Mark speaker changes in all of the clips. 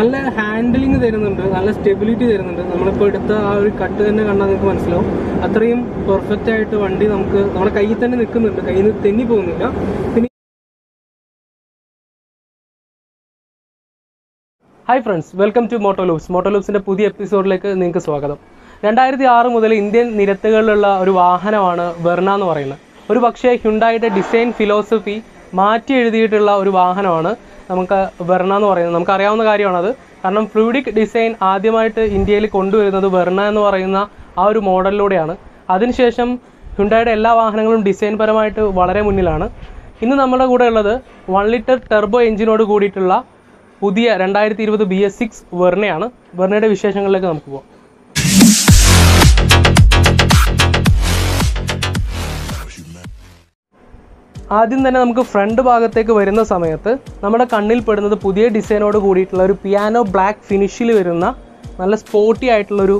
Speaker 1: നല്ല ഹാൻഡിലിംഗ് തരുന്നുണ്ട് നല്ല സ്റ്റെബിലിറ്റി തരുന്നുണ്ട്. നമ്മളിപ്പോൾ എടുത്ത ആ ഒരു കട്ട് തന്നെ കണ്ടാൽ നിങ്ങൾക്ക് മനസ്സിലാവും. അത്രയും പെർഫെക്റ്റ് ആയിട്ട് വണ്ടി നമുക്ക് നമ്മുടെ കയ്യിൽ തന്നെ നിൽക്കുന്നുണ്ട്. കയ്യിൽ നിന്ന് തെന്നി പോകുന്നില്ല. പിന്നെ hi friends welcome to Motolubes മോട്ടോലൂബ്സിന്റെ പുതിയ എപ്പിസോഡിലേക്ക് നിങ്ങൾക്ക് സ്വാഗതം. രണ്ടായിരത്തി ആറ് മുതൽ ഇന്ത്യൻ നിരത്തുകളിലുള്ള ഒരു വാഹനമാണ് വെർണ എന്ന് പറയുന്നത്. ഒരു പക്ഷേ ഹ്യുണ്ടായിട്ട് ഡിസൈൻ ഫിലോസഫി മാറ്റി എഴുതിയിട്ടുള്ള ഒരു വാഹനമാണ്. നമുക്ക് വെർണ എന്ന് പറയുന്നത്. നമുക്കറിയാവുന്ന കാര്യമാണത് കാരണം ഫ്ലൂയിഡിക് ഡിസൈൻ ആദ്യമായിട്ട് ഇന്ത്യയിൽ കൊണ്ടുവരുന്നത് വെർണ എന്ന് പറയുന്ന ആ ഒരു മോഡലിലൂടെയാണ്. അതിനുശേഷം ഹുണ്ടായുടെ എല്ലാ വാഹനങ്ങളും ഡിസൈൻ പരമായിട്ട് വളരെ മുന്നിലാണ്. ഇന്ന് നമ്മുടെ കൂടെ ഉള്ളത് വൺ ലിറ്റർ ടെർബോ എഞ്ചിനോട് കൂടിയിട്ടുള്ള പുതിയ രണ്ടായിരത്തി ഇരുപത് ബി എസ് സിക്സ് വെർണയാണ്. വെർണയുടെ വിശേഷങ്ങളിലേക്ക് നമുക്ക് പോകാം ആദ്യം തന്നെ നമുക്ക് ഫ്രണ്ട് ഭാഗത്തേക്ക് വരുന്ന സമയത്ത് നമ്മുടെ കണ്ണിൽ പെടുന്നത് പുതിയ ഡിസൈനോട് കൂടിയിട്ടുള്ള ഒരു പിയാനോ ബ്ലാക്ക് ഫിനിഷിൽ വരുന്ന നല്ല സ്പോർട്ടി ആയിട്ടുള്ളൊരു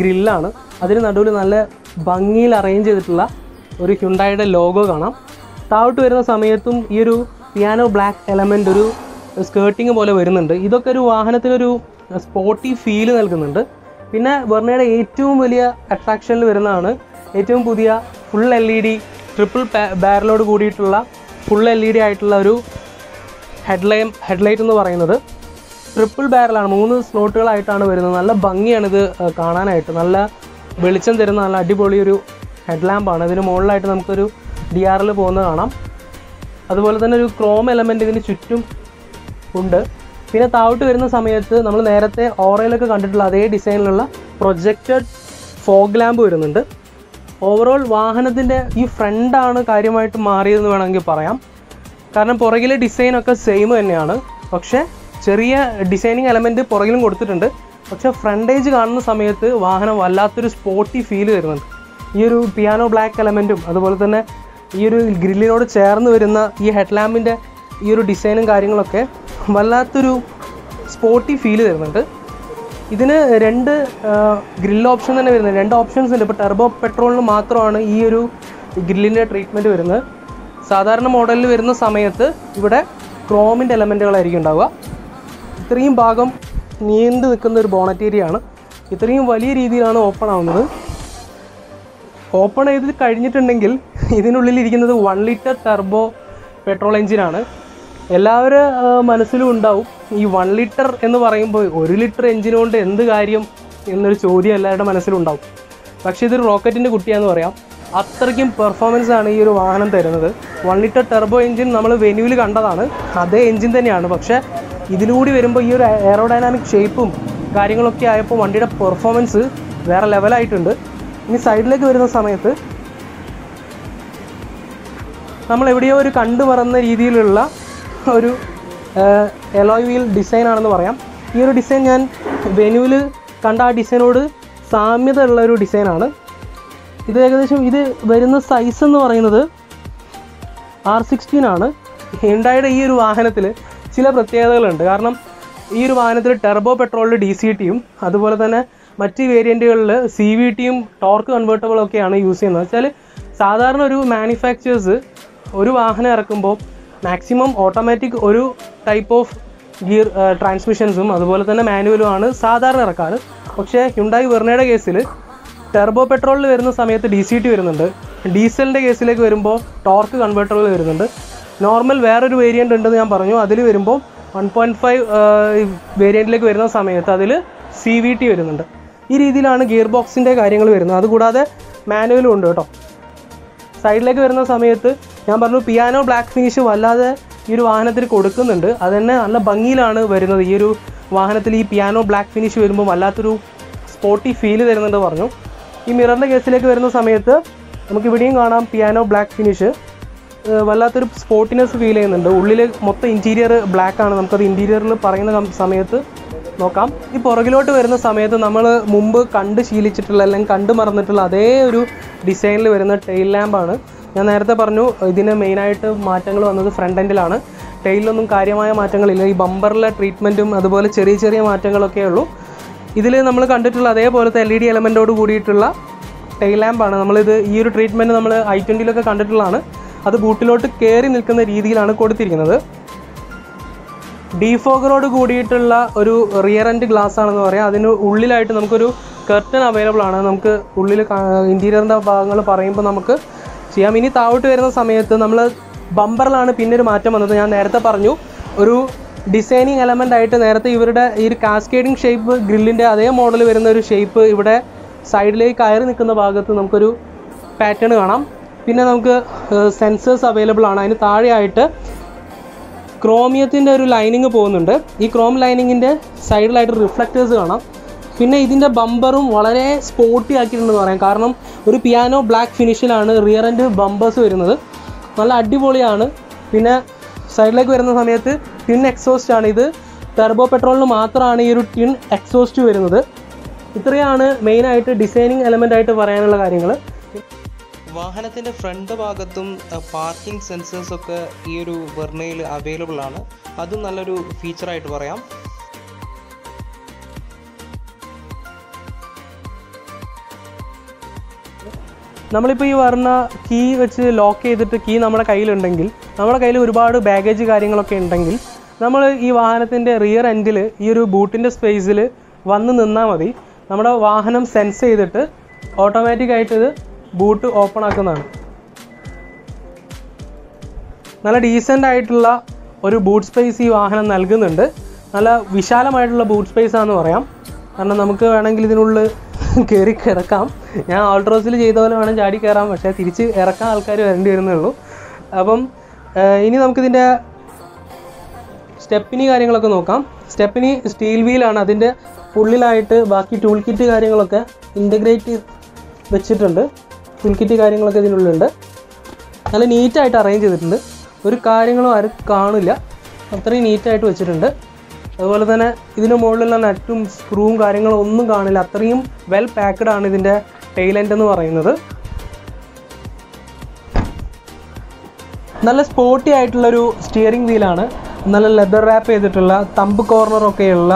Speaker 1: ഗ്രില്ലാണ്. അതിന് നടുവിൽ നല്ല ഭംഗിയിൽ അറേഞ്ച് ചെയ്തിട്ടുള്ള ഒരു ഹ്യുണ്ടായുടെ ലോഗോ കാണാം. താഴോട്ട് വരുന്ന സമയത്തും ഈ ഒരു പിയാനോ ബ്ലാക്ക് എലമെന്റ് ഒരു സ്കേർട്ടിങ് പോലെ വരുന്നുണ്ട്. ഇതൊക്കെ ഒരു വാഹനത്തിനൊരു സ്പോർട്ടി ഫീൽ നൽകുന്നുണ്ട്. പിന്നെ വെർണയുടെ ഏറ്റവും വലിയ അട്രാക്ഷനിൽ വരുന്നതാണ് ഏറ്റവും പുതിയ full L E D triple ബാരലോട് കൂടിയിട്ടുള്ള ഫുൾ എൽ ഇ ഡി ആയിട്ടുള്ള ഒരു ഹെഡ്ലൈം ഹെഡ്ലൈറ്റ് എന്ന് പറയുന്നത് ട്രിപ്പിൾ ബാരലാണ് മൂന്ന് സ്ലോട്ടുകളായിട്ടാണ് വരുന്നത്. നല്ല ഭംഗിയാണ് ഇത് കാണാനായിട്ട്. നല്ല വെളിച്ചം തരുന്ന നല്ല അടിപൊളി ഒരു ഹെഡ്ലാമ്പാണ് ഇതിന് മുകളിലായിട്ട് നമുക്കൊരു ഡി ആറിൽ പോകുന്നത് കാണാം. അതുപോലെ തന്നെ ഒരു ക്രോം എലമെന്റ് ഇതിന് ചുറ്റും ഉണ്ട്. പിന്നെ താഴോട്ട് വരുന്ന സമയത്ത് നമ്മൾ നേരത്തെ ഓറയിലൊക്കെ കണ്ടിട്ടുള്ള അതേ ഡിസൈനിലുള്ള പ്രൊജക്റ്റഡ് ഫോഗ് ലാമ്പ് വരുന്നുണ്ട്. ഓവറോൾ വാഹനത്തിന്റെ ഈ ഫ്രണ്ടാണ് കാര്യമായിട്ട് മാറിയതെന്ന് വേണമെങ്കിൽ പറയാം. കാരണം പുറകിലെ ഡിസൈനൊക്കെ സെയിം തന്നെയാണ്. പക്ഷേ ചെറിയ ഡിസൈനിങ് എലമെന്റ് പുറകിലും കൊടുത്തിട്ടുണ്ട്. പക്ഷേ ഫ്രണ്ടേജ് കാണുന്ന സമയത്ത് വാഹനം വല്ലാത്തൊരു സ്പോർട്ടി ഫീൽ വരുന്നുണ്ട്. ഈ ഒരു പിയാനോ ബ്ലാക്ക് എലമെന്റും അതുപോലെ തന്നെ ഈ ഒരു ഗ്രില്ലിനോട് ചേർന്ന് വരുന്ന ഈ ഹെഡ്ലാമ്പിന്റെ ഈ ഒരു ഡിസൈനും കാര്യങ്ങളൊക്കെ വല്ലാത്തൊരു സ്പോർട്ടി ഫീൽ തരുന്നുണ്ട് ഇതിന് രണ്ട് ഗ്രിൽ ഓപ്ഷൻ തന്നെ വരുന്നത്. രണ്ട് ഓപ്ഷൻസ് ഉണ്ട്. ഇപ്പോൾ ടെർബോ പെട്രോളിന് മാത്രമാണ് ഈ ഒരു ഗ്രില്ലിന്റെ ട്രീറ്റ്മെന്റ് വരുന്നത്. സാധാരണ മോഡലിൽ വരുന്ന സമയത്ത് ഇവിടെ ക്രോമിന്റെ എലമെന്റുകളായിരിക്കും ഉണ്ടാവുക. ഇത്രയും ഭാഗം നീണ്ടു നിൽക്കുന്ന ഒരു ബോണറ്റ് ഏരിയ ആണ്. ഇത്രയും വലിയ രീതിയിലാണ് ഓപ്പൺ ആവുന്നത്. ഓപ്പൺ ചെയ്ത് കഴിഞ്ഞിട്ടുണ്ടെങ്കിൽ ഇതിനുള്ളിൽ ഇരിക്കുന്നത് വൺ ലിറ്റർ ടെർബോ പെട്രോൾ എഞ്ചിനാണ് എല്ലാവരുടെ മനസ്സിലും ഉണ്ടാവും. ഈ വൺ ലിറ്റർ എന്ന് പറയുമ്പോൾ ഒരു ലിറ്റർ എഞ്ചിൻ കൊണ്ട് എന്ത് കാര്യം എന്നൊരു ചോദ്യം എല്ലാവരുടെ മനസ്സിലുണ്ടാവും പക്ഷേ ഇതൊരു റോക്കറ്റിന്റെ കുട്ടിയാന്ന് പറയാം. അത്രയ്ക്കും പെർഫോമൻസ് ആണ് ഈ ഒരു വാഹനം തരുന്നത്. വൺ ലിറ്റർ ടെർബോ എഞ്ചിൻ നമ്മൾ വെന്യൂവിൽ കണ്ടതാണ്. അതേ എഞ്ചിൻ തന്നെയാണ്. പക്ഷേ ഇതിലൂടി വരുമ്പോൾ ഈ ഒരു എയറോഡൈനാമിക് ഷേപ്പും കാര്യങ്ങളൊക്കെ ആയപ്പോൾ വണ്ടിയുടെ പെർഫോമൻസ് വേറെ ലെവലായിട്ടുണ്ട് ഇനി സൈഡിലേക്ക് വരുന്ന സമയത്ത് നമ്മൾ എവിടെയോ ഒരു കണ്ടു മറന്ന രീതിയിലുള്ള ഒരു എലോയ് വീൽ ഡിസൈൻ ആണെന്ന് പറയാം. ഈ ഒരു ഡിസൈൻ ഞാൻ വെനുവിൽ കണ്ട ആ ഡിസൈനോട് സാമ്യത ഉള്ള ഒരു ഡിസൈനാണ് ഇത് ഏകദേശം ഇത് വരുന്ന സൈസ് എന്ന് പറയുന്നത് ആർ സിക്സ്റ്റീൻ ആണ്. ഹിണ്ടായുടെ ഈ ഒരു വാഹനത്തിൽ ചില പ്രത്യേകതകളുണ്ട്. കാരണം ഈ ഒരു വാഹനത്തിൽ ടെർബോ പെട്രോളിൽ ഡി സി ടിയും അതുപോലെ തന്നെ മറ്റ് വേരിയന്റുകളിൽ സി വി ടിയും ടോർക്ക് കൺവേർട്ടബിളൊക്കെയാണ് യൂസ് ചെയ്യുന്നത്. വെച്ചാൽ സാധാരണ ഒരു മാനുഫാക്ചേഴ്സ് ഒരു വാഹനം ഇറക്കുമ്പോൾ മാക്സിമം ഓട്ടോമാറ്റിക് ഒരു ടൈപ്പ് ഓഫ് ഗിയർ ട്രാൻസ്മിഷൻസും അതുപോലെ തന്നെ മാനുവലും ആണ് സാധാരണ ഇറക്കാറ്. പക്ഷേ ഹ്യുണ്ടായി വെർണയുടെ കേസിൽ ടെർബോ പെട്രോളിൽ വരുന്ന സമയത്ത് ഡി സി ടി വരുന്നുണ്ട്. ഡീസലിന്റെ കേസിലേക്ക് വരുമ്പോൾ ടോർക്ക് കൺവേർട്ടറുകൾ വരുന്നുണ്ട്. നോർമൽ വേറൊരു വേരിയന്റ് ഉണ്ടെന്ന് ഞാൻ പറഞ്ഞു. അതിൽ വരുമ്പോൾ വൺ പോയിന്റ് ഫൈവ് വേരിയന്റിലേക്ക് വരുന്ന സമയത്ത് അതിൽ സി വി ടി വരുന്നുണ്ട്. ഈ രീതിയിലാണ് ഗിയർ ബോക്സിന്റെ കാര്യങ്ങൾ വരുന്നത്. അതുകൂടാതെ മാനുവലും ഉണ്ട് കേട്ടോ. സൈഡിലേക്ക് വരുന്ന സമയത്ത് ഞാൻ പറഞ്ഞു പിയാനോ ബ്ലാക്ക് ഫിനിഷ് വല്ലാതെ ഈ ഒരു വാഹനത്തിൽ കൊടുക്കുന്നുണ്ട്. അത് തന്നെ നല്ല ഭംഗിയിലാണ് വരുന്നത്. ഈ ഒരു വാഹനത്തിൽ ഈ പിയാനോ ബ്ലാക്ക് ഫിനിഷ് വരുമ്പോൾ വല്ലാത്തൊരു സ്പോർട്ടി ഫീൽ തരുന്നുണ്ട് പറഞ്ഞു. ഈ മിററിന്റെ കേസിലേക്ക് വരുന്ന സമയത്ത് നമുക്ക് ഇവിടെയും കാണാം പിയാനോ ബ്ലാക്ക് ഫിനിഷ് വല്ലാത്തൊരു സ്പോർട്ടിനെസ് ഫീൽ ചെയ്യുന്നുണ്ട്. ഉള്ളിൽ മൊത്തം ഇന്റീരിയർ ബ്ലാക്ക് ആണ്. നമുക്കത് ഇന്റീരിയറിൽ പറയുന്ന സമയത്ത് നോക്കാം. ഈ പുറകിലോട്ട് വരുന്ന സമയത്ത് നമ്മൾ മുമ്പ് കണ്ട് ശീലിച്ചിട്ടുള്ള അല്ലെങ്കിൽ കണ്ടു മറന്നിട്ടുള്ള അതേ ഒരു ഡിസൈനിൽ വരുന്ന ടെയിൽ ലാമ്പാണ് ഞാൻ നേരത്തെ പറഞ്ഞു ഇതിന് മെയിനായിട്ട് മാറ്റങ്ങൾ വന്നത് ഫ്രണ്ട് എൻഡിലാണ് ടെയിലൊന്നും കാര്യമായ മാറ്റങ്ങളില്ല. ഈ ബമ്പറിലെ ട്രീറ്റ്മെന്റും അതുപോലെ ചെറിയ ചെറിയ മാറ്റങ്ങളൊക്കെ ഉള്ളൂ. ഇതിൽ നമ്മൾ കണ്ടിട്ടുള്ള അതേപോലത്തെ എൽ ഇ ഡി എലമെന്റോട് കൂടിയിട്ടുള്ള ടെയിൽ ലാമ്പാണ് നമ്മളിത് ഈ ഒരു ട്രീറ്റ്മെന്റ് നമ്മൾ ഐ ട്വന്റിയിലൊക്കെ കണ്ടിട്ടുള്ളതാണ്. അത് ബൂട്ടിലോട്ട് കയറി നിൽക്കുന്ന രീതിയിലാണ് കൊടുത്തിരിക്കുന്നത്. ഡീഫോഗറോട് കൂടിയിട്ടുള്ള ഒരു റിയർ എൻഡ് ഗ്ലാസ് ആണെന്ന് പറയാം. അതിന് ഉള്ളിലായിട്ട് നമുക്കൊരു കർട്ടൻ അവൈലബിൾ ആണ്. നമുക്ക് ഉള്ളിൽ ഇന്റീരിയറിന്റെ ഭാഗങ്ങൾ പറയുമ്പോൾ നമുക്ക് ചെയ്യാം. ഇനി താഴോട്ട് വരുന്ന സമയത്ത് നമ്മൾ ബമ്പറിലാണ് പിന്നെ ഒരു മാറ്റം വന്നത്. ഞാൻ നേരത്തെ പറഞ്ഞു ഒരു ഡിസൈനിങ് എലമെന്റ് ആയിട്ട് നേരത്തെ ഇവരുടെ ഈ ഒരു കാസ്കേഡിങ് ഷേപ്പ് ഗ്രില്ലിന്റെ അതേ മോഡൽ വരുന്ന ഒരു ഷേപ്പ് ഇവിടെ സൈഡിലേക്ക് കയറി നിൽക്കുന്ന ഭാഗത്ത് നമുക്കൊരു പാറ്റേൺ കാണാം. പിന്നെ നമുക്ക് സെൻസേഴ്സ് അവൈലബിൾ ആണ്. അതിന് താഴെയായിട്ട് ക്രോമിയത്തിന്റെ ഒരു ലൈനിങ് പോകുന്നുണ്ട്. ഈ ക്രോം ലൈനിങ്ങിന്റെ സൈഡിലായിട്ട് റിഫ്ലക്റ്റേഴ്സ് കാണാം. പിന്നെ ഇതിന്റെ ബമ്പറും വളരെ സ്പോർട്ടി ആക്കിയിട്ടുണ്ടെന്ന് പറയാം. കാരണം ഒരു പിയാനോ ബ്ലാക്ക് ഫിനിഷിലാണ് റിയർ എൻഡ് ബമ്പേഴ്സ് വരുന്നത്. നല്ല അടിപൊളിയാണ്. പിന്നെ സൈഡിലേക്ക് വരുന്ന സമയത്ത് ടിൻ എക്സോസ്റ്റ് ആണ് ഇത്. ടെർബോ പെട്രോളിന് മാത്രമാണ് ഈ ഒരു ടിൻ എക്സോസ്റ്റ് വരുന്നത്. ഇത്രയാണ് മെയിനായിട്ട് ഡിസൈനിങ് എലമെന്റ് ആയിട്ട് പറയാനുള്ള കാര്യങ്ങൾ
Speaker 2: വാഹനത്തിന്റെ ഫ്രണ്ട് ഭാഗത്തും പാർക്കിംഗ് സെൻസേഴ്സൊക്കെ ഈ ഒരു വെർണയിൽ അവൈലബിൾ ആണ്. അതും നല്ലൊരു ഫീച്ചറായിട്ട് പറയാം.
Speaker 1: നമ്മളിപ്പോൾ ഈ പറഞ്ഞ കീ വെച്ച് ലോക്ക് ചെയ്തിട്ട് കീ നമ്മുടെ കയ്യിലുണ്ടെങ്കിൽ നമ്മുടെ കയ്യിൽ ഒരുപാട് ബാഗേജ് കാര്യങ്ങളൊക്കെ ഉണ്ടെങ്കിൽ നമ്മൾ ഈ വാഹനത്തിന്റെ റിയർ എൻഡിൽ ഈ ഒരു ബൂട്ടിന്റെ സ്പേസിൽ വന്ന് നിന്നാൽ മതി. നമ്മുടെ വാഹനം സെൻസ് ചെയ്തിട്ട് ഓട്ടോമാറ്റിക് ആയിട്ട് ഇത് ബൂട്ട് ഓപ്പൺ ആക്കുന്നതാണ്. നല്ല ഡീസന്റ് ആയിട്ടുള്ള ഒരു ബൂട്ട് സ്പേസ് ഈ വാഹനം നൽകുന്നുണ്ട്. നല്ല വിശാലമായിട്ടുള്ള ബൂട്ട് സ്പേസ് ആണെന്ന് പറയാം. കാരണം നമുക്ക് വേണമെങ്കിൽ ഇതിനുള്ളിൽ കയറി കിടക്കാം. ഞാൻ ഓൾട്രോസിൽ ചെയ്ത പോലെ വേണം ചാടി കയറാം പക്ഷേ തിരിച്ച് ഇറക്കാൻ ആൾക്കാർ വരേണ്ടി വരുന്നേ ഉള്ളൂ അപ്പം ഇനി നമുക്കിതിന്റെ സ്റ്റെപ്പിനി കാര്യങ്ങളൊക്കെ നോക്കാം. സ്റ്റെപ്പിനി സ്റ്റീൽ വീലാണ് അതിന്റെ ഉള്ളിലായിട്ട് ബാക്കി ടൂൾ കിറ്റ് കാര്യങ്ങളൊക്കെ ഇന്റഗ്രേറ്റ് വെച്ചിട്ടുണ്ട്. ടൂൾ കിറ്റ് കാര്യങ്ങളൊക്കെ ഇതിനുള്ളിലുണ്ട്. നല്ല നീറ്റായിട്ട് അറേഞ്ച് ചെയ്തിട്ടുണ്ട്. ഒരു കാര്യങ്ങളും ആരും കാണില്ല. അത്രയും നീറ്റായിട്ട് വെച്ചിട്ടുണ്ട്. അതുപോലെ തന്നെ ഇതിന് മുകളിലുള്ള നട്ടും സ്ക്രൂവും കാര്യങ്ങളും ഒന്നും കാണില്ല. അത്രയും വെൽ പാക്ക്ഡ് ആണ് ഇതിന്റെ ടൈലന്റ് എന്ന് പറയുന്നത്. നല്ല സ്പോർട്ടി ആയിട്ടുള്ളൊരു സ്റ്റിയറിംഗ് വീലാണ് നല്ല ലെതർ റാപ്പ് ചെയ്തിട്ടുള്ള തമ്പ് കോർണറൊക്കെയുള്ള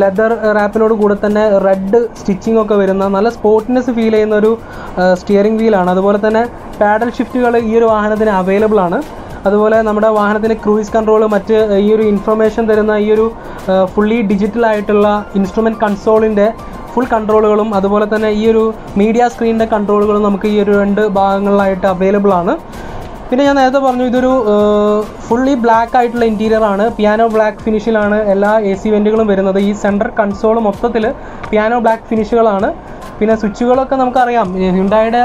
Speaker 1: ലെതർ റാപ്പിനോട് കൂടെ തന്നെ റെഡ് സ്റ്റിച്ചിങ് ഒക്കെ വരുന്ന നല്ല സ്പോർട്ടിനെസ് ഫീൽ ചെയ്യുന്ന ഒരു സ്റ്റിയറിംഗ് വീലാണ് അതുപോലെ തന്നെ പാഡൽ ഷിഫ്റ്റുകൾ ഈ ഒരു വാഹനത്തിന് അവൈലബിൾ ആണ്. അതുപോലെ നമ്മുടെ വാഹനത്തിന്റെ ക്രൂയിസ് കൺട്രോൾ മറ്റ് ഈ ഒരു ഇൻഫർമേഷൻ തരുന്ന ഈ ഒരു ഫുള്ളി ഡിജിറ്റൽ ആയിട്ടുള്ള ഇൻസ്ട്രുമെന്റ് കൺസോളിന്റെ ഫുൾ കൺട്രോളുകളും അതുപോലെ തന്നെ ഈ ഒരു മീഡിയ സ്ക്രീനിന്റെ കൺട്രോളുകളും നമുക്ക് ഈ ഒരു രണ്ട് ഭാഗങ്ങളിലായിട്ട് അവൈലബിൾ ആണ്. പിന്നെ ഞാൻ നേരത്തെ പറഞ്ഞു ഇതൊരു ഫുള്ളി ബ്ലാക്ക് ആയിട്ടുള്ള ഇന്റീരിയർ ആണ്. പിയാനോ ബ്ലാക്ക് ഫിനിഷിലാണ് എല്ലാ എ സി വെന്റുകളും വരുന്നത്. ഈ സെന്റർ കൺസോൾ മൊത്തത്തിൽ പിയാനോ ബ്ലാക്ക് ഫിനിഷുകളാണ് പിന്നെ സ്വിച്ചുകളൊക്കെ നമുക്കറിയാം. ഹ്യുണ്ടായുടെ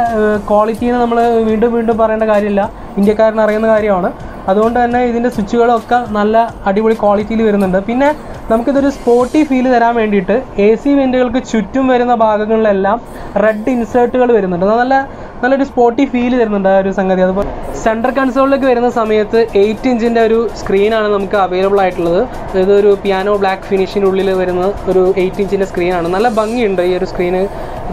Speaker 1: ക്വാളിറ്റിന്ന് നമ്മൾ വീണ്ടും വീണ്ടും പറയേണ്ട കാര്യമില്ല. ഇന്ത്യക്കാരൻ അറിയുന്ന കാര്യമാണ്. അതുകൊണ്ട് തന്നെ ഇതിന്റെ സ്വിച്ചുകളൊക്കെ നല്ല അടിപൊളി ക്വാളിറ്റിയിൽ വരുന്നുണ്ട്. പിന്നെ നമുക്കിതൊരു സ്പോർട്ടി ഫീൽ തരാൻ വേണ്ടിയിട്ട് എ സി വെന്റുകൾക്ക് ചുറ്റും വരുന്ന ഭാഗങ്ങളിലെല്ലാം റെഡ് ഇൻസേർട്ടുകൾ വരുന്നുണ്ട്. നല്ല നല്ലൊരു സ്പോർട്ടി ഫീൽ തരുന്നുണ്ട് ആ ഒരു സംഗതി. അതുപോലെ സെൻട്രൽ കൺസോളിലേക്ക് വരുന്ന സമയത്ത് എയ്റ്റ് ഇഞ്ചിന്റെ ഒരു സ്ക്രീനാണ് നമുക്ക് അവൈലബിൾ ആയിട്ടുള്ളത്. അതായത് ഒരു പിയാനോ ബ്ലാക്ക് ഫിനിഷിന്റെ ഉള്ളിൽ വരുന്ന ഒരു എയ്റ്റ് ഇഞ്ചിന്റെ സ്ക്രീനാണ് നല്ല ഭംഗിയുണ്ട് ഈ ഒരു സ്ക്രീന്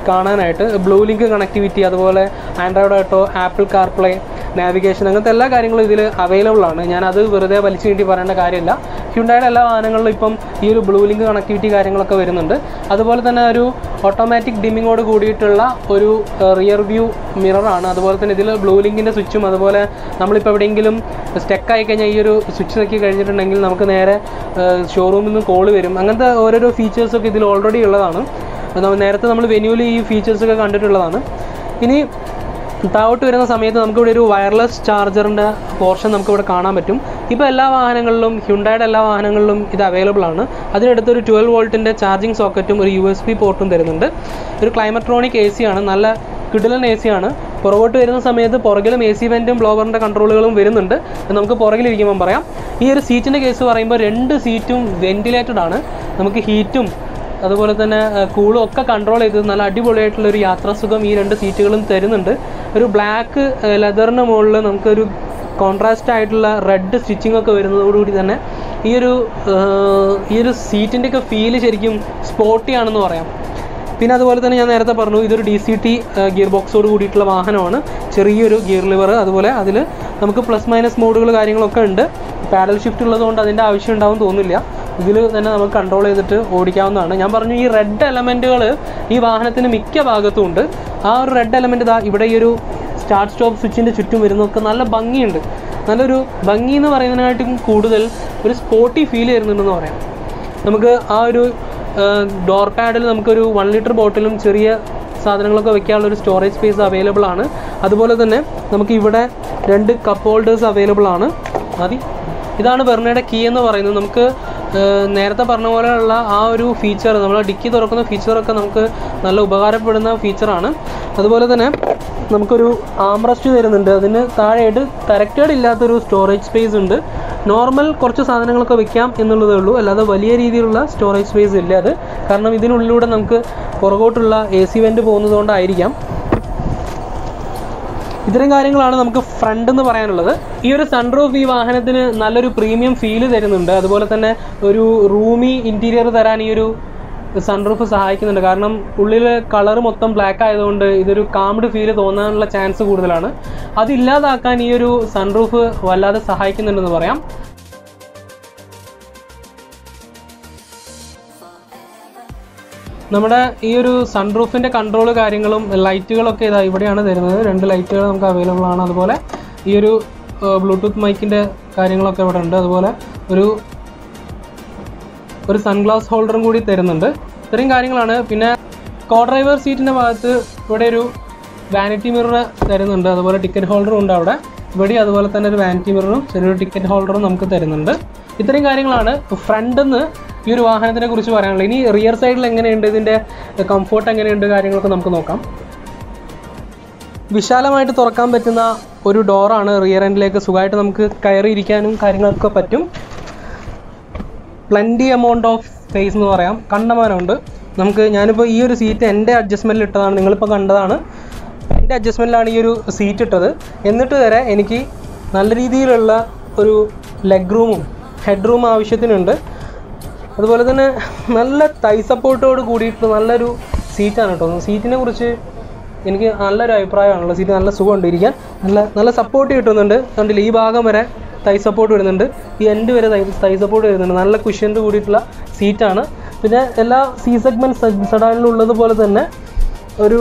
Speaker 1: കാണാനായിട്ട്. ബ്ലൂ ലിങ്ക് കണക്ടിവിറ്റി അതുപോലെ Android auto Apple CarPlay navigation അങ്ങനത്തെ എല്ലാ കാര്യങ്ങളും ഇതിൽ അവൈലബിൾ ആണ്. ഞാൻ അത് വെറുതെ വലിച്ചു വേണ്ടി പറയേണ്ട കാര്യമില്ല. ഹ്യുണ്ടായുടെ എല്ലാ വാഹനങ്ങളിലും ഇപ്പം ഈ ഒരു ബ്ലൂ ലിങ്ക് കണക്ടിവിറ്റി കാര്യങ്ങളൊക്കെ വരുന്നുണ്ട്. അതുപോലെ തന്നെ ഒരു ഓട്ടോമാറ്റിക് ഡിമ്മിങ്ങോട് കൂടിയിട്ടുള്ള ഒരു റിയർ വ്യൂ മിററാണ് അതുപോലെ തന്നെ ഇതിൽ ബ്ലൂ ലിങ്കിന്റെ സ്വിച്ചും അതുപോലെ നമ്മളിപ്പോൾ എവിടെയെങ്കിലും സ്റ്റക്ക് ആയി കഴിഞ്ഞാൽ ഈ ഒരു സ്വിച്ച് നോക്കി കഴിഞ്ഞിട്ടുണ്ടെങ്കിൽ നമുക്ക് നേരെ ഷോറൂമിൽ നിന്ന് കോൾ വരും. അങ്ങനത്തെ ഓരോരോ ഫീച്ചേഴ്സൊക്കെ ഇതിൽ ഓൾറെഡി ഉള്ളതാണ്. നേരത്തെ നമ്മൾ വെന്യൂവിൽ ഈ ഫീച്ചേഴ്സൊക്കെ കണ്ടിട്ടുള്ളതാണ്. ഇനി താഴോട്ട് വരുന്ന സമയത്ത് നമുക്കിവിടെ ഒരു വയർലെസ് ചാർജറിന്റെ പോർഷൻ നമുക്കിവിടെ കാണാൻ പറ്റും. ഇപ്പോൾ എല്ലാ വാഹനങ്ങളിലും ഹ്യുണ്ടായുടെ എല്ലാ വാഹനങ്ങളിലും ഇത് അവൈലബിൾ ആണ്. അതിനടുത്ത് ഒരു ട്വൽവ് വോൾട്ടിന്റെ ചാർജിങ് സോക്കറ്റും ഒരു യു എസ് ബി പോർട്ടും തരുന്നുണ്ട്. ഒരു ക്ലൈമട്രോണിക് എ സി ആണ്. നല്ല കിടിലൻ എ സി ആണ്. പുറകോട്ട് വരുന്ന സമയത്ത് പുറകിലും എ സി വെന്റും ബ്ലോവറിന്റെ കൺട്രോളുകളും വരുന്നുണ്ട്. നമുക്ക് പുറകിലിരിക്കുമ്പം പറയാം. ഈ ഒരു സീറ്റിന്റെ കേസ് പറയുമ്പോൾ രണ്ട് സീറ്റും വെന്റിലേറ്റഡ് ആണ്. നമുക്ക് ഹീറ്റും അതുപോലെ തന്നെ കൂളും ഒക്കെ കൺട്രോൾ ചെയ്ത് നല്ല അടിപൊളിയായിട്ടുള്ള ഒരു യാത്രാസുഖം ഈ രണ്ട് സീറ്റുകളും തരുന്നുണ്ട്. ഒരു ബ്ലാക്ക് ലെതറിന് മുകളിൽ നമുക്കൊരു കോൺട്രാസ്റ്റ് ആയിട്ടുള്ള റെഡ് സ്റ്റിച്ചിങ് ഒക്കെ വരുന്നതോടുകൂടി തന്നെ ഈ ഒരു ഈ ഒരു സീറ്റിന്റെ ഒക്കെ ഫീൽ ശരിക്കും സ്പോർട്ടി ആണെന്ന് പറയാം. പിന്നെ അതുപോലെ തന്നെ ഞാൻ നേരത്തെ പറഞ്ഞു ഇതൊരു ഡി സി ടി ഗിയർ ബോക്സോട് കൂടിയിട്ടുള്ള വാഹനമാണ്. ചെറിയൊരു ഗിയർ ലിവർ അതുപോലെ അതിൽ നമുക്ക് പ്ലസ് മൈനസ് മോഡുകൾ കാര്യങ്ങളൊക്കെ ഉണ്ട്. പാരൽ ഷിഫ്റ്റ് ഉള്ളതുകൊണ്ട് അതിന്റെ ആവശ്യം ഉണ്ടാവും തോന്നില്ല ഇതിൽ തന്നെ നമുക്ക് കൺട്രോൾ ചെയ്തിട്ട് ഓടിക്കാവുന്നതാണ്. ഞാൻ പറഞ്ഞു ഈ റെഡ് എലമെന്റുകൾ ഈ വാഹനത്തിന് മിക്ക ഭാഗത്തും ഉണ്ട് ആ ഒരു റെഡ് എലമെന്റ് ഇതാ ഇവിടെ ഈ ഒരു സ്റ്റാർട്ട് സ്റ്റോപ്പ് സ്വിച്ചിന്റെ ചുറ്റും വരുന്നതൊക്കെ നല്ല ഭംഗിയുണ്ട്. നല്ലൊരു ഭംഗി എന്ന് പറയുന്നതിനായിട്ടും കൂടുതൽ ഒരു സ്പോർട്ടി ഫീൽ ചെയ്യുന്നുണ്ടെന്ന് പറയാം. നമുക്ക് ആ ഒരു ഡോർ പാഡിൽ നമുക്കൊരു വൺ ലിറ്റർ ബോട്ടിലും ചെറിയ സാധനങ്ങളൊക്കെ വെക്കാനുള്ള ഒരു സ്റ്റോറേജ് സ്പേസ് അവൈലബിൾ ആണ്. അതുപോലെ തന്നെ നമുക്ക് ഇവിടെ രണ്ട് കപ്പ് ഹോൾഡേഴ്സ് അവൈലബിൾ ആണ്. മതി. ഇതാണ് വെർണയുടെ കീ എന്ന് പറയുന്നത്. നമുക്ക് നേരത്തെ പറഞ്ഞ പോലെയുള്ള ആ ഒരു ഫീച്ചർ നമ്മൾ ഡിക്കി തുറക്കുന്ന ഫീച്ചറൊക്കെ നമുക്ക് നല്ല ഉപകാരപ്പെടുന്ന ഫീച്ചറാണ് അതുപോലെ തന്നെ നമുക്കൊരു ആംറസ്റ്റ് തരുന്നുണ്ട്. അതിന് താഴെയായിട്ട് കറക്റ്റഡ് ഇല്ലാത്തൊരു സ്റ്റോറേജ് സ്പേസ് ഉണ്ട്. നോർമൽ കുറച്ച് സാധനങ്ങളൊക്കെ വെക്കാം എന്നുള്ളതേ ഉള്ളൂ. അല്ലാതെ വലിയ രീതിയിലുള്ള സ്റ്റോറേജ് സ്പേസ് ഇല്ല അത്. കാരണം ഇതിനുള്ളിലൂടെ നമുക്ക് പുറകോട്ടുള്ള എ സി വെന്റ് പോകുന്നതുകൊണ്ടായിരിക്കാം ഇത്തരം കാര്യങ്ങളാണ് നമുക്ക് ഫ്രണ്ട് എന്ന് പറയാനുള്ളത്. ഈ ഒരു സൺറൂഫ് ഈ വാഹനത്തിന് നല്ലൊരു പ്രീമിയം ഫീൽ തരുന്നുണ്ട്. അതുപോലെ തന്നെ ഒരു റൂമി ഇന്റീരിയർ തരാൻ ഈ ഒരു സൺറൂഫ് സഹായിക്കുന്നുണ്ട്. കാരണം ഉള്ളിൽ കളർ മൊത്തം ബ്ലാക്ക് ആയതുകൊണ്ട് ഇതൊരു കാംഡ് ഫീൽ തോന്നാനുള്ള ചാൻസ് കൂടുതലാണ്. അതില്ലാതാക്കാൻ ഈ ഒരു സൺറൂഫ് വല്ലാതെ സഹായിക്കുന്നുണ്ടെന്ന് പറയാം. നമ്മുടെ ഈ ഒരു സൺറൂഫിന്റെ കൺട്രോൾ കാര്യങ്ങളും ലൈറ്റുകളൊക്കെ ഇതാ ഇവിടെയാണ് തരുന്നത്. രണ്ട് ലൈറ്റുകൾ നമുക്ക് അവൈലബിൾ ആണ്. അതുപോലെ ഈ ഒരു ബ്ലൂടൂത്ത് മൈക്കിന്റെ കാര്യങ്ങളൊക്കെ ഇവിടെ ഉണ്ട്. അതുപോലെ ഒരു ഒരു സൺഗ്ലാസ് ഹോൾഡറും കൂടി തരുന്നുണ്ട്. ഇത്രയും കാര്യങ്ങളാണ്. പിന്നെ കോ ഡ്രൈവർ സീറ്റിന്റെ ഭാഗത്ത് ഇവിടെ ഒരു വാനിറ്റി മിറർ തരുന്നുണ്ട്. അതുപോലെ ടിക്കറ്റ് ഹോൾഡറും ഉണ്ട് അവിടെ. ഇവിടെ അതുപോലെ തന്നെ ഒരു വാനിറ്റി മിററും ചെറിയൊരു ടിക്കറ്റ് ഹോൾഡറും നമുക്ക് തരുന്നുണ്ട്. ഇത്രയും കാര്യങ്ങളാണ്. ഫ്രണ്ടിൽ നിന്ന് ഈ ഒരു വാഹനത്തിനെ കുറിച്ച് പറയാനുള്ളത്. ഇനി റിയർ സൈഡിൽ എങ്ങനെയുണ്ട്? ഇതിന്റെ കംഫോർട്ട് എങ്ങനെയുണ്ട്? കാര്യങ്ങളൊക്കെ നമുക്ക് നോക്കാം. വിശാലമായിട്ട് തുറക്കാൻ പറ്റുന്ന ഒരു ഡോറാണ് റിയർ എൻഡിലേക്ക് സുഖമായിട്ട് നമുക്ക് കയറിയിരിക്കാനും കാര്യങ്ങൾക്കൊക്കെ പറ്റും. പ്ലന്റി എമൗണ്ട് ഓഫ് സ്പേസ് എന്ന് പറയാം. കണ്ടമാനമുണ്ട്. നമുക്ക് ഞാനിപ്പോൾ ഈ ഒരു സീറ്റ് എന്റെ അഡ്ജസ്റ്റ്മെന്റിൽ ഇട്ടതാണ്. നിങ്ങളിപ്പോൾ കണ്ടതാണ്. എന്റെ അഡ്ജസ്റ്റ്മെന്റിലാണ് ഈ ഒരു സീറ്റ് ഇട്ടത്. എന്നിട്ട് വരെ എനിക്ക് നല്ല രീതിയിലുള്ള ഒരു ലെഗ് റൂമും ഹെഡ് റൂം ആവശ്യത്തിനുണ്ട്. അതുപോലെ തന്നെ നല്ല തൈ സപ്പോർട്ടോട് കൂടിയിട്ട് നല്ലൊരു സീറ്റാണ് കേട്ടോ സീറ്റിനെ കുറിച്ച് എനിക്ക് നല്ലൊരു അഭിപ്രായമാണുള്ളത്. സീറ്റ് നല്ല സുഖമുണ്ട് ഇരിക്കാൻ നല്ല നല്ല സപ്പോർട്ട് കിട്ടുന്നുണ്ട്. കണ്ടില്ല ഈ ഭാഗം വരെ തൈ സപ്പോർട്ട് വരുന്നുണ്ട്. ഈ എൻഡ് വരെ തൈ സപ്പോർട്ട് വരുന്നുണ്ട്. നല്ല കുഷ്യന്റെ കൂടിയിട്ടുള്ള സീറ്റാണ് പിന്നെ എല്ലാ സി സെഗ്മെന്റ് സെഡാനിലും ഉള്ളതുപോലെ തന്നെ ഒരു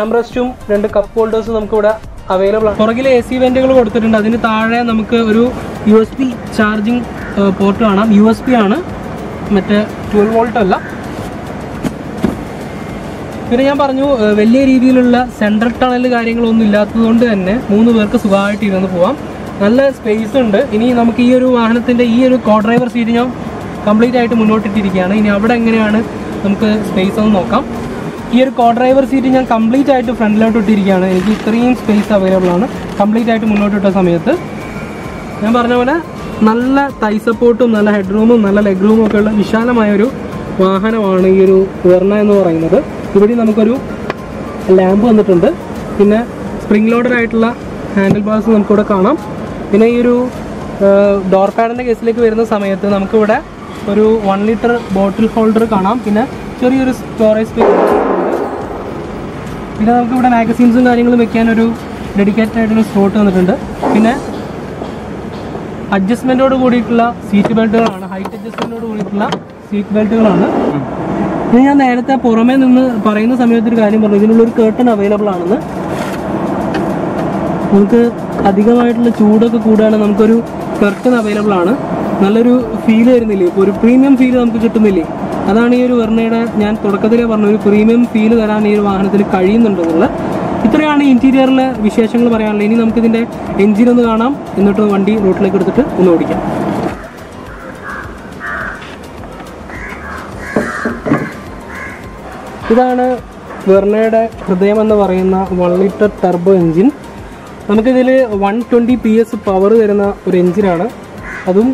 Speaker 1: ആംബ്രസ്റ്റും രണ്ട് കപ്പ് ഹോൾഡേഴ്സും നമുക്കിവിടെ അവൈലബിൾ ആണ്. പുറകിൽ എ സി വെന്റുകൾ കൊടുത്തിട്ടുണ്ട്. അതിന് താഴെ നമുക്ക് ഒരു U S B charging port കാണാം. യു എസ് പി ആണ്. മറ്റേ ട്വൽവ് വോൾട്ട് അല്ല. പിന്നെ ഞാൻ പറഞ്ഞു വലിയ രീതിയിലുള്ള സെൻട്രൽ ടണൽ കാര്യങ്ങളൊന്നും ഇല്ലാത്തതുകൊണ്ട് തന്നെ മൂന്ന് പേർക്ക് സുഖമായിട്ട് ഇരുന്ന് പോവാം. നല്ല സ്പേസ് ഉണ്ട്. ഇനി നമുക്ക് ഈ ഒരു വാഹനത്തിന്റെ ഈ ഒരു കോ ഡ്രൈവർ സീറ്റ് ഞാൻ കംപ്ലീറ്റ് ആയിട്ട് മുന്നോട്ടിട്ടിരിക്കുകയാണ്. ഇനി അവിടെ എങ്ങനെയാണ് നമുക്ക് സ്പേസ് ഒന്ന് നോക്കാം. ഈ ഒരു കോ ഡ്രൈവർ സീറ്റ് ഞാൻ കംപ്ലീറ്റ് ആയിട്ട് ഫ്രണ്ടിലോട്ട് ഇട്ടിരിക്കുകയാണ്. എനിക്ക് ഇത്രയും സ്പേസ് അവൈലബിൾ ആണ്. കംപ്ലീറ്റ് ആയിട്ട് മുന്നോട്ട് ഇട്ട സമയത്ത്. ഞാൻ പറഞ്ഞ പോലെ നല്ല തൈ സപ്പോർട്ടും നല്ല ഹെഡ് റൂമും നല്ല ലെഗ് റൂമും ഒക്കെ ഉള്ള വിശാലമായൊരു വാഹനമാണ് ഈ ഒരു വെർണ എന്ന് പറയുന്നത്. ഇവിടെ നമുക്കൊരു ലാമ്പ് വന്നിട്ടുണ്ട്. പിന്നെ സ്പ്രിംഗ് ലോഡഡ് ആയിട്ടുള്ള ഹാൻഡിൽ ബാർസ് നമുക്കിവിടെ കാണാം. പിന്നെ ഈ ഒരു ഡോർ പാഡിന്റെ കേസിലേക്ക് വരുന്ന സമയത്ത് നമുക്കിവിടെ ഒരു വൺ ലിറ്റർ ബോട്ടിൽ ഹോൾഡർ കാണാം. പിന്നെ ചെറിയൊരു സ്റ്റോറേജ് സ്പേസ് പിന്നെ നമുക്കിവിടെ മാഗസീൻസും കാര്യങ്ങളും വെക്കാനൊരു ഡെഡിക്കേറ്റഡ് ആയിട്ടൊരു സ്ലോട്ട് വന്നിട്ടുണ്ട്. പിന്നെ അഡ്ജസ്റ്റ്മെന്റോട് കൂടിയിട്ടുള്ള സീറ്റ് ബെൽറ്റുകളാണ്. ഹൈറ്റ് അഡ്ജസ്റ്റ്മെന്റോട് കൂടിയിട്ടുള്ള സീറ്റ് ബെൽറ്റുകളാണ്. ഇത് ഞാൻ നേരത്തെ പുറമേ നിന്ന് പറയുന്ന സമയത്ത് ഒരു കാര്യം പറഞ്ഞു. ഇതിനുള്ളൊരു കേട്ടൺ അവൈലബിൾ ആണെന്ന്. നമുക്ക് അധികമായിട്ടുള്ള ചൂടൊക്കെ കൂടുകയാണെങ്കിൽ നമുക്കൊരു കർട്ടൻ അവൈലബിൾ ആണ്. നല്ലൊരു ഫീൽ വരുന്നില്ലേ? ഇപ്പോൾ ഒരു പ്രീമിയം ഫീൽ നമുക്ക് കിട്ടുന്നില്ലേ? അതാണ് ഈ ഒരു വെർണയുടെ ഞാൻ തുടക്കത്തിലേ പറഞ്ഞ ഒരു പ്രീമിയം ഫീൽ തരാൻ ഈ ഒരു വാഹനത്തിൽ കഴിയുന്നുണ്ടെന്നുള്ളത് ഇത്രയാണ് ഇന്റീരിയറിലെ വിശേഷങ്ങൾ പറയാനുള്ളത്. ഇനി നമുക്കിതിന്റെ എഞ്ചിൻ ഒന്ന് കാണാം. എന്നിട്ട് വണ്ടി റോട്ടിലേക്ക് എടുത്തിട്ട് ഒന്ന് ഓടിക്കാം. ഇതാണ് വെർണയുടെ ഹൃദയം എന്ന് പറയുന്ന വൺ ലിറ്റർ ടർബോ എഞ്ചിൻ നമുക്കിതിൽ one twenty P S power തരുന്ന ഒരു എഞ്ചിനാണ് അതും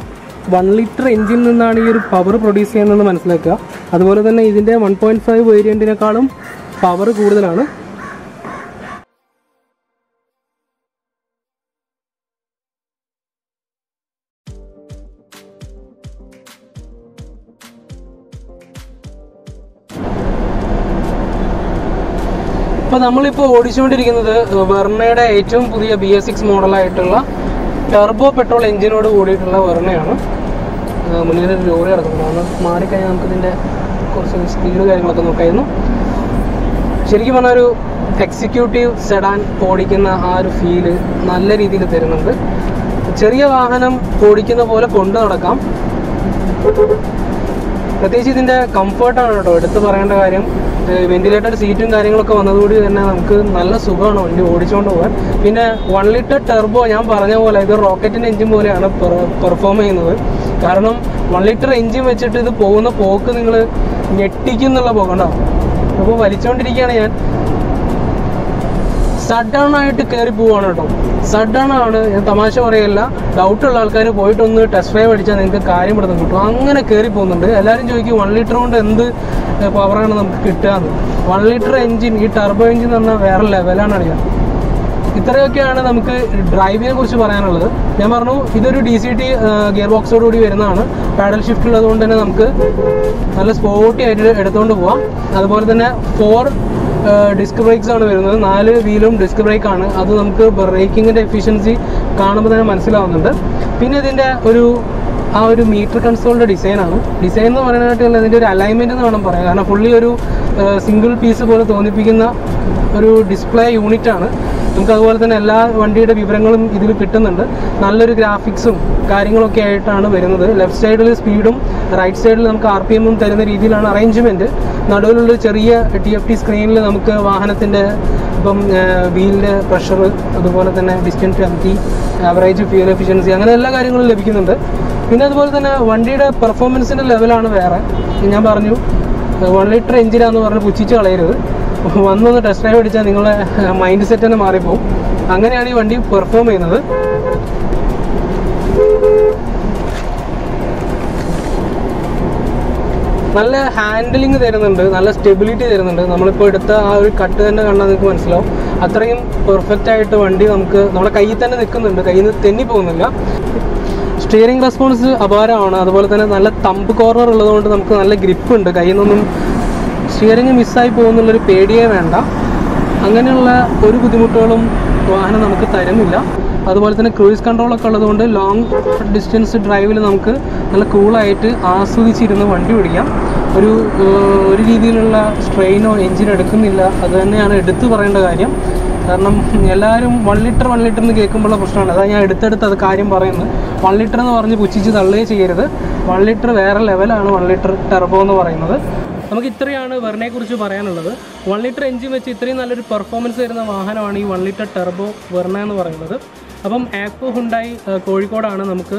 Speaker 1: വൺ ലിറ്റർ എഞ്ചിനിൽ നിന്നാണ് ഈ ഒരു പവർ പ്രൊഡ്യൂസ് ചെയ്യുന്നതെന്ന് മനസ്സിലാക്കുക. അതുപോലെ തന്നെ ഇതിന്റെ വൺ പോയിന്റ് ഫൈവ് വേരിയന്റിനേക്കാളും പവർ കൂടുതലാണ്. ഇപ്പോൾ നമ്മളിപ്പോൾ ഓടിച്ചുകൊണ്ടിരിക്കുന്നത് വെർണയുടെ ഏറ്റവും പുതിയ ബി എസ് സിക്സ് മോഡലായിട്ടുള്ള ടെർബോ പെട്രോൾ എഞ്ചിനോട് കൂടിയിട്ടുള്ള വെർണയാണ്. മുന്നിൽ ഒരു ലോറി കിടക്കുന്നുണ്ട് അതൊന്ന് മാറിക്കഴിഞ്ഞാൽ നമുക്ക് ഇതിന്റെ കുറച്ച് സ്പീഡ് കാര്യങ്ങളൊക്കെ നോക്കായിരുന്നു ഇപ്പോൾ നമ്മൾ ഓടിച്ചുകൊണ്ടിരിക്കുന്നത് വെർണയുടെ ഏറ്റവും പുതിയ ബി എസ് സിക്സ് മോഡലായിട്ടുള്ള ടെർബോ പെട്രോൾ എഞ്ചിനോട് കൂടിയിട്ടുള്ള വെർണയാണ് മുന്നിൽ ഒരു ലോറി കിടക്കുന്നുണ്ട്. അതൊന്ന് മാറിക്കഴിഞ്ഞാൽ നമുക്ക് ഇതിന്റെ കുറച്ച് സ്പീഡ് കാര്യങ്ങളൊക്കെ നോക്കായിരുന്നു. ശരിക്കും പറഞ്ഞാൽ ഒരു എക്സിക്യൂട്ടീവ് സെഡാൻ ഓടിക്കുന്ന ആ ഒരു ഫീൽ നല്ല രീതിയിൽ തരുന്നുണ്ട്. ചെറിയ വാഹനം ഓടിക്കുന്ന പോലെ കൊണ്ടു നടക്കാം. പ്രത്യേകിച്ച് ഇതിന്റെ കംഫർട്ടാണ് കേട്ടോ. എടുത്തു പറയേണ്ട കാര്യം വെന്റിലേറ്റഡ് സീറ്റും കാര്യങ്ങളൊക്കെ വന്നതുകൂടി തന്നെ നമുക്ക് നല്ല സുഖമാണ് വണ്ടി ഓടിച്ചുകൊണ്ട് പോകാൻ പിന്നെ വൺ ലിറ്റർ ടെർബോ ഞാൻ പറഞ്ഞ പോലെ ഇത് റോക്കറ്റിന്റെ എഞ്ചിൻ പോലെയാണ് പെർഫോം ചെയ്യുന്നത്. കാരണം വൺ ലിറ്റർ എഞ്ചിൻ വെച്ചിട്ട് ഇത് പോകുന്ന പോക്ക് നിങ്ങൾ ഞെട്ടിക്കുന്നുള്ള പോകണ്ടാവും അപ്പോൾ വലിച്ചുകൊണ്ടിരിക്കുകയാണ് ഞാൻ. സഡൺ ആയിട്ട് കയറി പോവാണ് കേട്ടോ. സഡൺ ആണ് ഞാൻ തമാശ പറയല്ല. ഡൗട്ടുള്ള ആൾക്കാർ പോയിട്ടൊന്ന് ടെസ്റ്റ് ഡ്രൈവ് അടിച്ചാൽ നിങ്ങൾക്ക് കാര്യം ഇവിടെ കിട്ടും. അങ്ങനെ കയറി പോകുന്നുണ്ട്. എല്ലാവരും ചോദിക്കും വൺ ലിറ്റർ കൊണ്ട് എന്ത് പവറാണ് നമുക്ക് കിട്ടുകയെന്ന് വൺ ലിറ്റർ എഞ്ചിൻ ഈ ടർബോ എഞ്ചിൻ എന്ന് പറഞ്ഞാൽ വേറെ ലെവലാണ് അറിയാം ഇത്രയൊക്കെയാണ് നമുക്ക് ഡ്രൈവിനെ കുറിച്ച് പറയാനുള്ളത്. ഞാൻ പറഞ്ഞു ഇതൊരു ഡി സി ടി ഗിയർ ബോക്സോട് കൂടി വരുന്നതാണ്. പാഡൽ ഷിഫ്റ്റ് ഉള്ളതുകൊണ്ട് തന്നെ നമുക്ക് നല്ല സ്പോട്ടി ആയിട്ട് എടുത്തുകൊണ്ട് പോവാം. അതുപോലെ തന്നെ ഫോർ ഡിസ്ക് ബ്രേക്സ് ആണ് വരുന്നത്. നാല് വീലും ഡിസ്ക് ബ്രേക്ക് ആണ്. അത് നമുക്ക് ബ്രേക്കിങ്ങിന്റെ എഫിഷ്യൻസി കാണുമ്പോൾ തന്നെ മനസ്സിലാവുന്നുണ്ട്. പിന്നെ ഇതിന്റെ ഒരു ആ ഒരു മീറ്റർ കൺസോളിന്റെ ഡിസൈനാണ് ഡിസൈൻ എന്ന് പറയാനായിട്ടുള്ള ഇതിന്റെ ഒരു അലൈൻമെന്റ് എന്ന് വേണം പറയാം കാരണം ഫുള്ളി ഒരു സിംഗിൾ പീസ് പോലെ തോന്നിപ്പിക്കുന്ന ഒരു ഡിസ്പ്ലേ യൂണിറ്റ് ആണ്. നമുക്ക് അതുപോലെ തന്നെ എല്ലാ വണ്ടിയുടെ വിവരങ്ങളും ഇതിൽ കിട്ടുന്നുണ്ട്. നല്ലൊരു ഗ്രാഫിക്സും കാര്യങ്ങളൊക്കെ ആയിട്ടാണ് വരുന്നത്. ലെഫ്റ്റ് സൈഡിൽ സ്പീഡും റൈറ്റ് സൈഡിൽ നമുക്ക് ആർ പി എമ്മും തരുന്ന രീതിയിലാണ് അറേഞ്ച്മെന്റ് നടുവിലുള്ള ചെറിയ ടി എഫ് ടി സ്ക്രീനിൽ നമുക്ക് വാഹനത്തിന്റെ ഇപ്പം വീലിന്റെ പ്രഷർ അതുപോലെ തന്നെ distance M T average fuel efficiency അങ്ങനെ എല്ലാ കാര്യങ്ങളും ലഭിക്കുന്നുണ്ട്. പിന്നെ അതുപോലെ തന്നെ വണ്ടിയുടെ പെർഫോമൻസിന്റെ ലെവലാണ് വേറെ. ഞാൻ പറഞ്ഞു വൺ ലിറ്റർ എഞ്ചിനാന്ന് പറഞ്ഞ് പുച്ഛിച്ച് കളയരുത്. വന്നൊന്ന് ടെസ്റ്റ് ഡ്രൈവ് അടിച്ചാൽ നിങ്ങളെ മൈൻഡ് സെറ്റ് തന്നെ മാറിപ്പോവും. അങ്ങനെയാണ് ഈ വണ്ടി പെർഫോം ചെയ്യുന്നത്. നല്ല ഹാൻഡിലിംഗ് തരുന്നുണ്ട് നല്ല സ്റ്റെബിലിറ്റി തരുന്നുണ്ട്. നമ്മളിപ്പോൾ എടുത്ത ആ ഒരു കട്ട് തന്നെ കണ്ടാൽ നിങ്ങൾക്ക് മനസ്സിലാവും. അത്രയും പെർഫെക്റ്റ് ആയിട്ട് വണ്ടി നമുക്ക് നമ്മുടെ കയ്യിൽ തന്നെ നിൽക്കുന്നുണ്ട്. കയ്യിൽ നിന്ന് തെന്നി പോകുന്നില്ല സ്റ്റിയറിംഗ് റെസ്പോൺസ് അപാരമാണ്. അതുപോലെ തന്നെ നല്ല തമ്പ് കോർണർ ഉള്ളതുകൊണ്ട് നമുക്ക് നല്ല ഗ്രിപ്പ് ഉണ്ട്. കയ്യിൽ നിന്നൊന്നും സ്റ്റിയറിംഗ് മിസ്സായി പോകുന്നുള്ളൊരു പേടിയേ വേണ്ട. അങ്ങനെയുള്ള ഒരു ബുദ്ധിമുട്ടുകളും വാഹനം നമുക്ക് തരുന്നില്ല. അതുപോലെ തന്നെ ക്രൂയിസ് കൺട്രോളൊക്കെ ഉള്ളതുകൊണ്ട് ലോങ് ഡിസ്റ്റൻസ് ഡ്രൈവിൽ നമുക്ക് നല്ല കൂളായിട്ട് ആസ്വദിച്ചിരുന്ന് വണ്ടി ഓടിക്കാം. ഒരു ഒരു രീതിയിലുള്ള സ്ട്രെയിനോ എഞ്ചിനോ എടുക്കുന്നില്ല. അത് തന്നെയാണ് എടുത്തു പറയേണ്ട കാര്യം. കാരണം എല്ലാവരും വൺ ലിറ്റർ വൺ ലിറ്റർ എന്ന് കേൾക്കുമ്പോഴുള്ള പ്രശ്നമാണ്. അതാണ് ഞാൻ എടുത്തെടുത്ത് അത് കാര്യം പറയുന്നത്. വൺ ലിറ്റർ എന്ന് പറഞ്ഞ് പുച്ഛിച്ച് തള്ളുകയും ചെയ്യരുത്. വൺ ലിറ്റർ വേറെ ലെവലാണ് വൺ ലിറ്റർ ടെർബോ എന്ന് പറയുന്നത്. നമുക്ക് ഇത്രയാണ് വെറിനെ കുറിച്ച് പറയാനുള്ളത്. വൺ ലിറ്റർ എഞ്ചിൻ വെച്ച് ഇത്രയും നല്ലൊരു പെർഫോമൻസ് തരുന്ന വാഹനമാണ് ഈ വൺ ലിറ്റർ ടെർബോ വെർണ എന്ന് പറയുന്നത്. അപ്പം ആപ്കോ ഹുണ്ടായി കോഴിക്കോടാണ് നമുക്ക്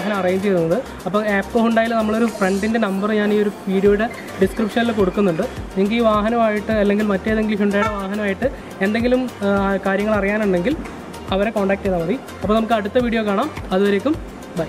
Speaker 1: വാഹനം അറേഞ്ച് ചെയ്യുന്നത് അപ്പോൾ ആപ്കോ ഹുണ്ടായിൽ നമ്മളൊരു ഫ്രണ്ടിന്റെ നമ്പർ ഞാൻ ഈ ഒരു വീഡിയോയുടെ ഡിസ്ക്രിപ്ഷനിൽ കൊടുക്കുന്നുണ്ട്. നിങ്ങൾക്ക് ഈ വാഹനമായിട്ട് അല്ലെങ്കിൽ മറ്റേതെങ്കിലും ഹുണ്ടായുടെ വാഹനമായിട്ട് എന്തെങ്കിലും കാര്യങ്ങൾ അറിയാനുണ്ടെങ്കിൽ അവരെ കോൺടാക്ട് ചെയ്താൽ മതി. അപ്പോൾ നമുക്ക് അടുത്ത വീഡിയോ കാണാം. അതുവരേക്കും ബൈ